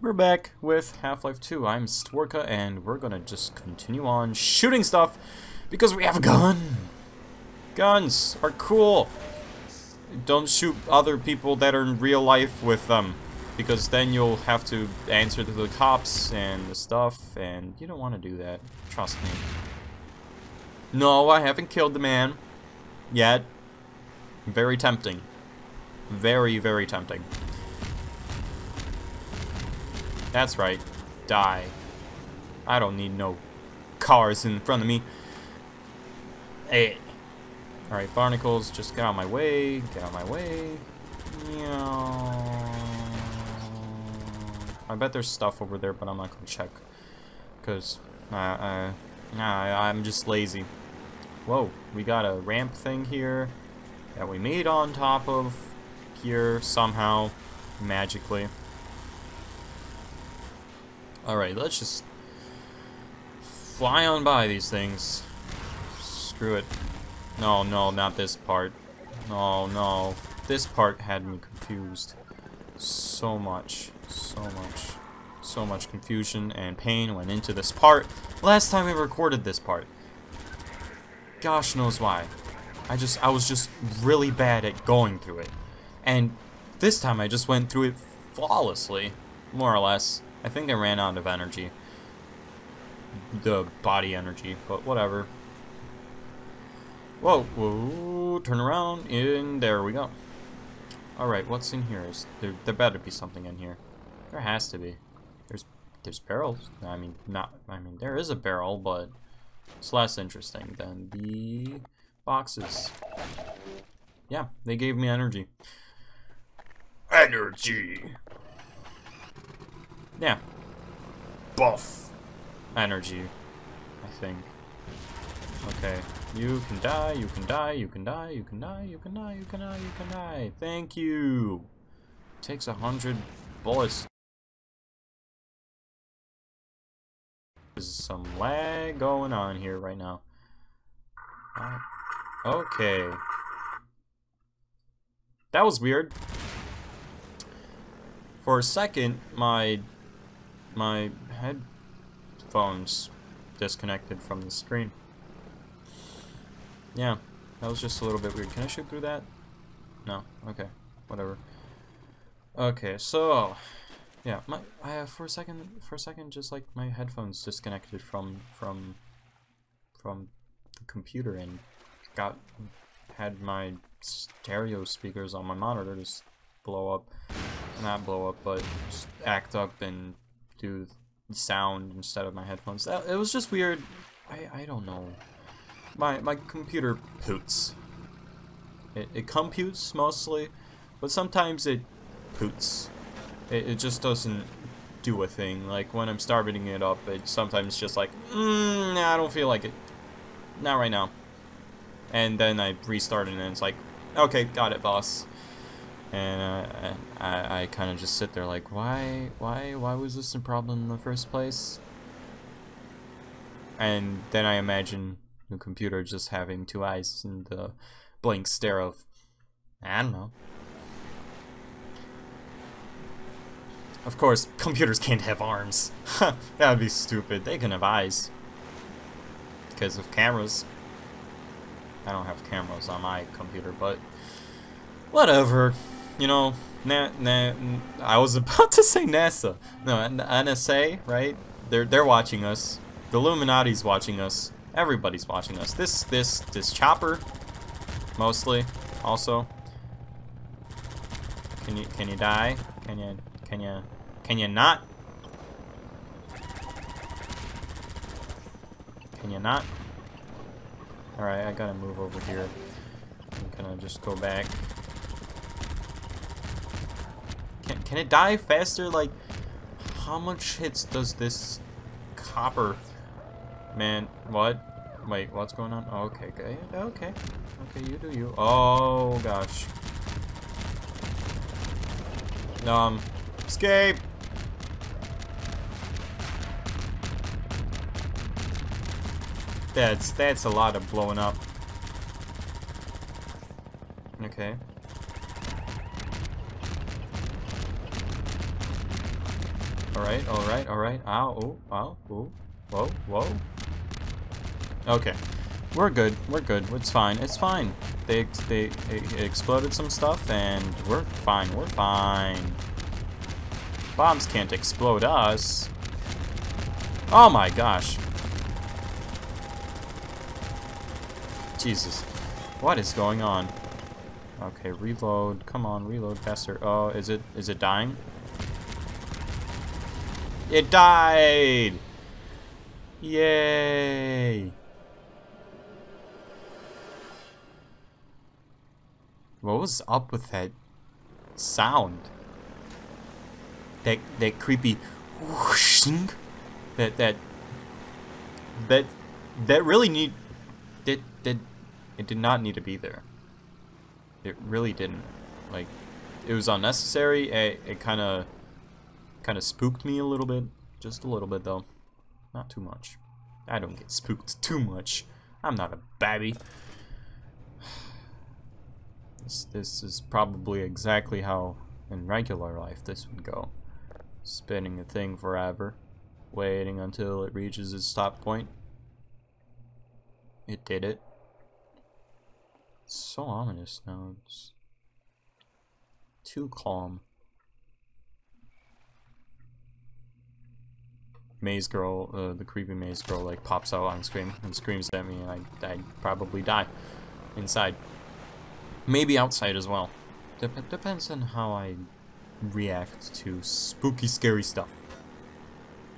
We're back with Half-Life 2. I'm Stworka, and we're gonna just continue on shooting stuff because we have a gun. Guns are cool. Don't shoot other people that are in real life with them because then you'll have to answer to the cops and the stuff, and you don't want to do that. Trust me. No, I haven't killed the man yet. Very tempting. Very, very tempting. That's right. Die. I don't need no cars in front of me. Hey. Alright, barnacles, just get out of my way. Get out of my way. I bet there's stuff over there, but I'm not gonna check. Because uh, uh, I, I'm just lazy. Whoa, we got a ramp thing here that we made on top of here somehow, magically. Alright, let's just fly on by these things. Screw it. No, no, not this part. No, no. This part had me confused. So much. So much. So much confusion and pain went into this part. Last time we recorded this part. Gosh knows why. I just, I was just really bad at going through it. And this time I just went through it flawlessly. More or less. I think I ran out of energy. The body energy, but whatever. Whoa, whoa, turn around, and there we go. Alright, what's in here? Is there, there better be something in here. There has to be. There's there's barrels. I mean, not, I mean, there is a barrel, but it's less interesting than the boxes. Yeah, they gave me energy. Energy! Yeah. Buff. Energy. I think. Okay. You can die, you can die, you can die, you can die, you can die, you can die, you can die. Thank you. Takes a hundred bullets. There's some lag going on here right now. Uh, okay. That was weird. For a second, my my headphones disconnected from the screen. Yeah, that was just a little bit weird. Can I shoot through that? No. Okay. Whatever. Okay, so yeah, my I uh, for a second for a second just like my headphones disconnected from from from the computer and got had my stereo speakers on my monitor just blow up not blow up but act up and do sound instead of my headphones. It was just weird. I, I don't know. My, my computer poots. It, it computes mostly, but sometimes it poots. It, it just doesn't do a thing. Like when I'm starting it up, it sometimes just like, mm, nah, I don't feel like it. Not right now. And then I restart it and it's like, okay, got it, boss and uh, I, I kind of just sit there like, why, why, why was this a problem in the first place? And then I imagine the computer just having two eyes and the blank stare of, I don't know. Of course, computers can't have arms. that would be stupid. They can have eyes. Because of cameras. I don't have cameras on my computer, but whatever you know, na na I was about to say NASA. No, NSA, right? They're they're watching us. The Illuminati's watching us. Everybody's watching us. This this this chopper, mostly, also. Can you can you die? Can you can you can you not? Can you not? Alright, I gotta move over here. I'm gonna just go back. Can, it die faster? Like, how much hits does this copper... Man, what? Wait, what's going on? okay, okay, okay. Okay, you do you. Oh, gosh. Um, escape! That's, that's a lot of blowing up. Okay. Alright, alright, alright. Ow, oh, ow, oh, whoa, whoa. Okay. We're good, we're good, it's fine, it's fine. They, they, exploded some stuff and we're fine, we're fine. Bombs can't explode us. Oh my gosh. Jesus. What is going on? Okay, reload. Come on, reload faster. Oh, is it is it dying? It died! Yay! What was up with that sound? That that creepy whooshing? That that that that really need that that it did not need to be there. It really didn't. Like it was unnecessary. It, it kind of kind of spooked me a little bit, just a little bit though. Not too much. I don't get spooked too much. I'm not a babby. This, this is probably exactly how in regular life this would go. Spinning a thing forever, waiting until it reaches its stop point. It did it. It's so ominous now. It's too calm. Maze girl, uh, the creepy maze girl, like pops out on screen and screams at me, and I, I probably die inside. Maybe outside as well. Dep depends on how I react to spooky, scary stuff.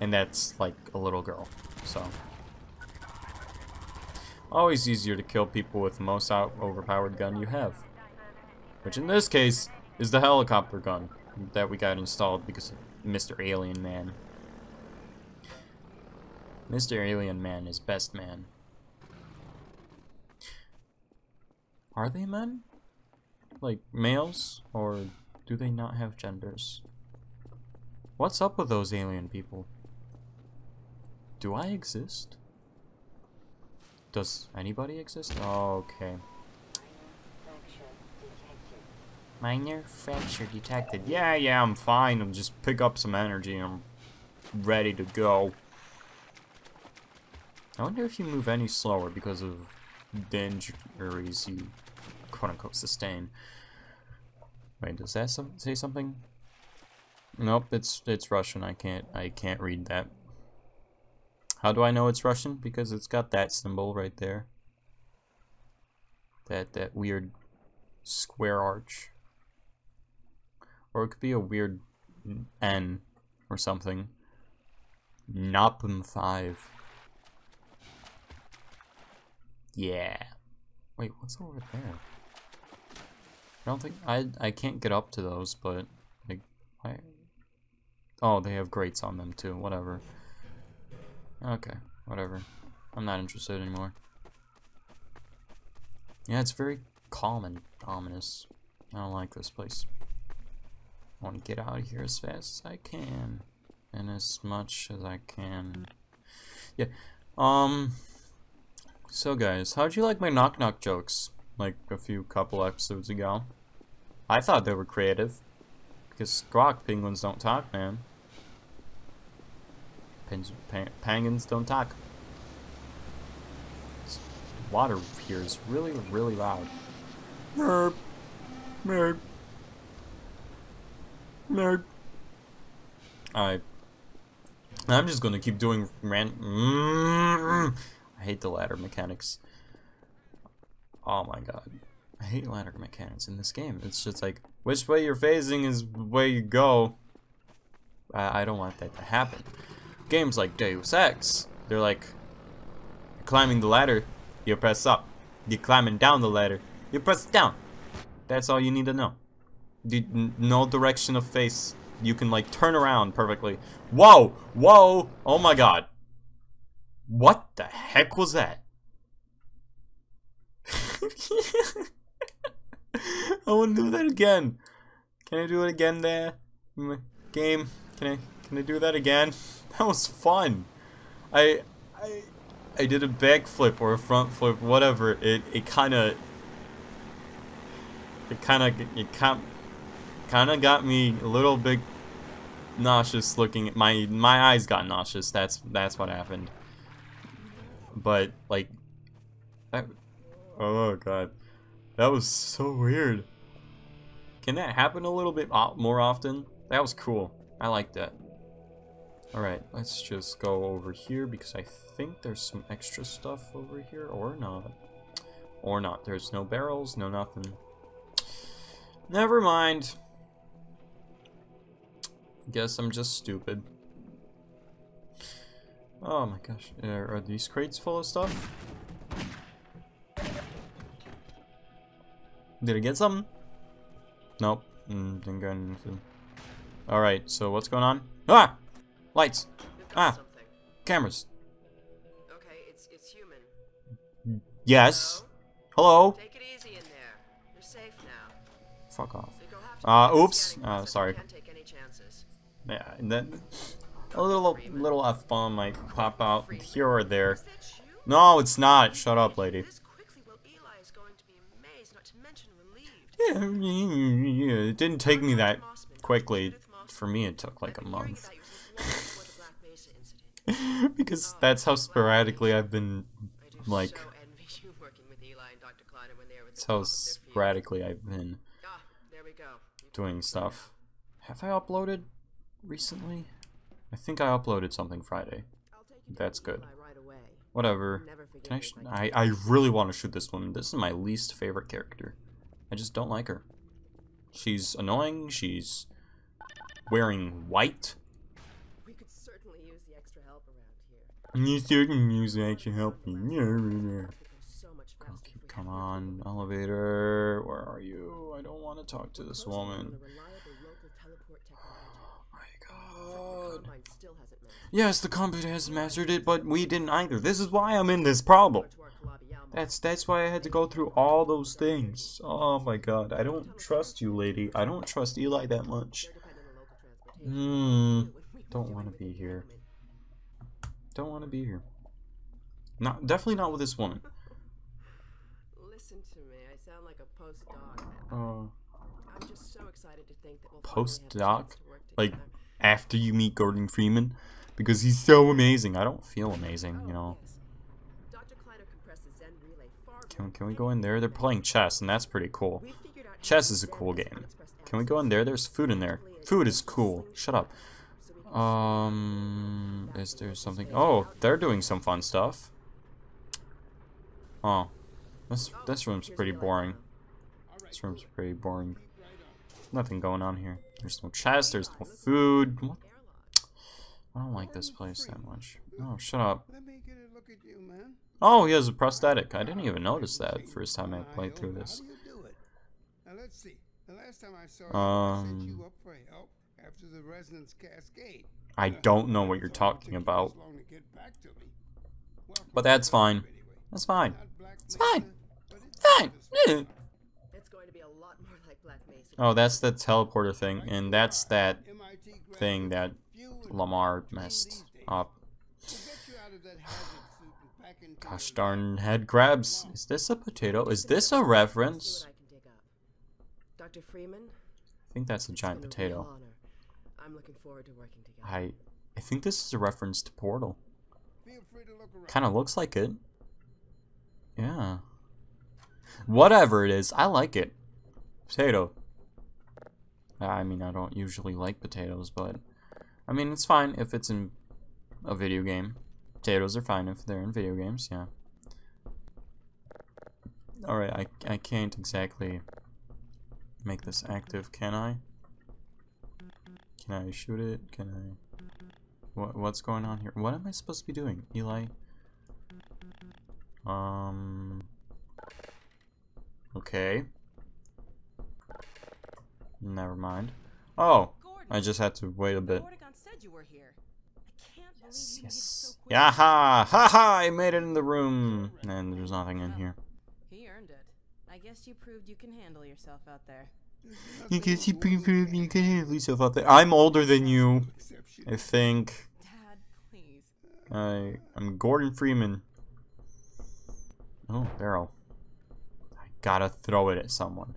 And that's like a little girl, so. Always easier to kill people with the most out overpowered gun you have. Which in this case is the helicopter gun that we got installed because of Mr. Alien Man. Mr. Alien Man is best man. Are they men? like males or do they not have genders? What's up with those alien people? Do I exist? Does anybody exist? Oh, okay. Minor fracture detected. Yeah, yeah, I'm fine. I'm just pick up some energy I'm ready to go. I wonder if you move any slower because of the injuries you quote-unquote sustain. Wait, does that some say something? Nope, it's it's Russian. I can't I can't read that. How do I know it's Russian? Because it's got that symbol right there. That that weird square arch. Or it could be a weird N or something. Nopum 5. Yeah. Wait, what's over there? I don't think I I can't get up to those, but like I Oh, they have grates on them too. Whatever. Okay, whatever. I'm not interested anymore. Yeah, it's very calm and ominous. I don't like this place. I want to get out of here as fast as I can. And as much as I can. Yeah. Um so guys, how'd you like my knock knock jokes? Like a few couple episodes ago? I thought they were creative. Because squawk penguins don't talk, man. Pens, pan, penguins don't talk. This water here is really, really loud. Merp. Merp. Merp. I. I'm just gonna keep doing ran. Mm, I hate the ladder mechanics. Oh my god. I hate ladder mechanics in this game. It's just like, which way you're phasing is the way you go. I, I don't want that to happen. Games like Deus Ex, they're like, climbing the ladder, you press up. You're climbing down the ladder, you press down. That's all you need to know. no direction of face. You can like turn around perfectly. Whoa! Whoa! Oh my god. What the heck was that? I want to do that again. Can I do it again there? Mm, game, can I can I do that again? That was fun. I I I did a backflip or a front flip, whatever. It it kind of it kind of it kind kind of got me a little bit nauseous looking. My my eyes got nauseous. That's that's what happened. But like, that, oh god, that was so weird. Can that happen a little bit more often? That was cool. I like that. Alright, let's just go over here because I think there's some extra stuff over here, or not. Or not. There's no barrels, no nothing. Never mind. Guess I'm just stupid. Oh my gosh, are these crates full of stuff? Did I get something? Nope, mm, didn't get anything. Alright, so what's going on? Ah! Lights! Ah! Something. Cameras. Okay, it's it's human. Yes. Hello? Take it easy in there. You're safe now. Fuck off. You'll have to Uh, oops. Uh, sorry. You can't take any chances. Yeah, and then a little little F bomb might pop out here or there. No, it's not. Shut up, lady. This quickly, well, Eli is going to be amazed, not to mention relieved. Yeah, yeah, it didn't take me that quickly. For me, it took like a I've been hearing month. about you since long before the Black Mesa incident. because that's how sporadically I've been, like, so envy you working with Eli and Dr. Kleiner when they were at the that's how top of their field. sporadically I've been Ah, there we go. You doing stuff. Have I uploaded recently? I think I uploaded something Friday. I'll take you to That's good. Eli right away. Whatever. Can I, sh I. I really want to shoot this woman. This is my least favorite character. I just don't like her. She's annoying. She's wearing white. We could certainly use the extra help around here. You certain music should help me. Yeah, yeah, yeah. It's become so much faster Okay, if we come on, elevator. Where are you? I don't want to talk to this Closing in on woman. a reliable local teleport technology. My The God. Combine still hasn't managed Yes, the computer has mastered it, but we didn't either. This is why I'm in this problem. to our Calabi-Yama. That's that's why I had to go through all those things. Oh my God, I don't trust you, lady. I don't trust Eli that much. They're dependent on local transportation. Hmm. Don't want to be here. Don't want to be here. Not definitely not with this woman. Listen to me. I sound like a postdoc. Uh, I'm just so excited to think that we'll finally have a Postdoc? chance to work Like. After you meet Gordon Freeman, because he's so amazing. I don't feel amazing, you know. Can can we go in there? They're playing chess, and that's pretty cool. Chess is a cool game. Can we go in there? There's food in there. Food is cool. Shut up. Um, is there something? Oh, they're doing some fun stuff. Oh, this this room's pretty boring. This room's pretty boring. Nothing going on here. There's no chest. There's no food. What? I don't like this place that much. Oh, shut up. Let me get a look at you, man. Oh, he has a prosthetic. I didn't even notice that first time I played through this. How do you do it? Now let's see. The last time I saw you, I set Um, you up for help after the resonance cascade. I don't know what you're talking about. long to get back to me. Welcome But that's fine. That's fine. It's fine. Mesa, but it's Fine. Oh, that's the teleporter thing, and that's that thing that graduates, few and Lamarr messed up. To get you out of that hazard suit and back into Gosh darn head crabs. Is this a potato? Is this a reference? I can dig up. Dr. Freeman, I think that's a giant potato. I'm looking forward to working together. I I think this is a reference to Portal. Feel free to look around. Kind of looks like it. Yeah. Whatever it is, I like it. Potato. I mean, I don't usually like potatoes, but I mean, it's fine if it's in a video game. Potatoes are fine if they're in video games, yeah. Alright, I, I can't exactly make this active, can I? Can I shoot it? Can I... What, what's going on here? What am I supposed to be doing, Eli? Um... Okay. Never mind. Oh, Gordon, I just had to wait a bit. Vortigaunt said you were here. I can't believe Yes, so yes. quick. Yaha! Ha ha! I made it in the room! And there's nothing in here. He earned it. I guess you proved you can handle yourself out there. You guess you can prove you can handle yourself out there. I'm older than you, I think. Dad, please. I I'm Gordon Freeman. Oh, barrel. Gotta throw it at someone.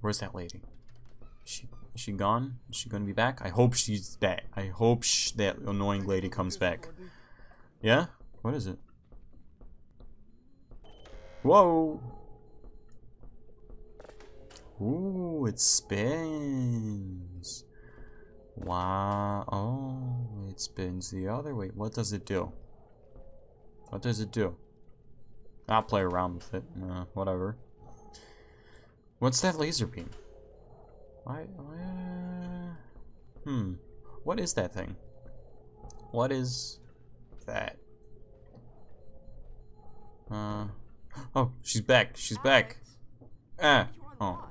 Where's that lady? She Is she gone? Is she gonna be back? I hope she's back. I hope sh that annoying lady comes back. Yeah? What is it? Whoa! Ooh, it spins. Wow. Oh, it spins the other way. What does it do? What does it do? I'll play around with it. Uh, whatever. What's that laser beam? Why? Uh, hmm. What is that thing? What is that? Uh. Oh, she's back. She's back. Ah. Oh.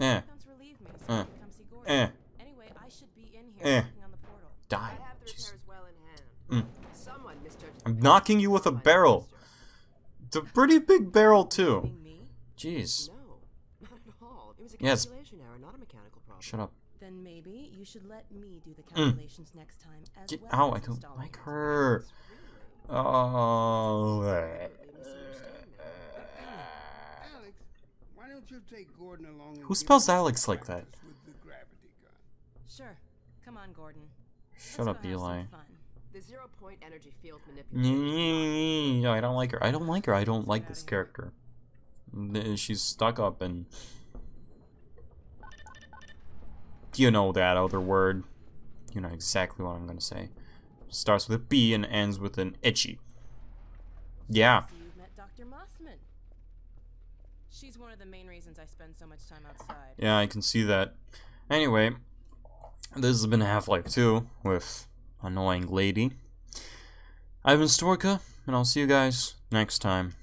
Eh. Don't relieve me so Uh. Come see Gordon. Eh. Anyway, I should be in here Eh. on the portal. I have the well in hand. Mm. I'm knocking you with a barrel. Master. It's a pretty big barrel too. Blaming? Jeez. No, not at all. It was a Yes. calculation error, not a mechanical problem. Shut up. Then maybe you should let me do the calculations next time as Mm. Get well out. as I don't like her. Oh. Alyx, why don't you take Gordon along Who spells Alex like that? practice With the gravity gun. Sure. Come on, Gordon. Shut Let's up, go some Eli. Fun. The zero point energy field manipulation. No, mm, I don't like her. I don't like her. I don't like this character. She's stuck up and. You know that other word. You know exactly what I'm gonna say. Starts with a B and ends with an itchy. Yeah. You've met Dr. Mossman. She's one of the main reasons I spend so much time outside. Yeah, I can see that. Anyway, this has been Half-Life 2 with Annoying Lady. I've been Storka, and I'll see you guys next time.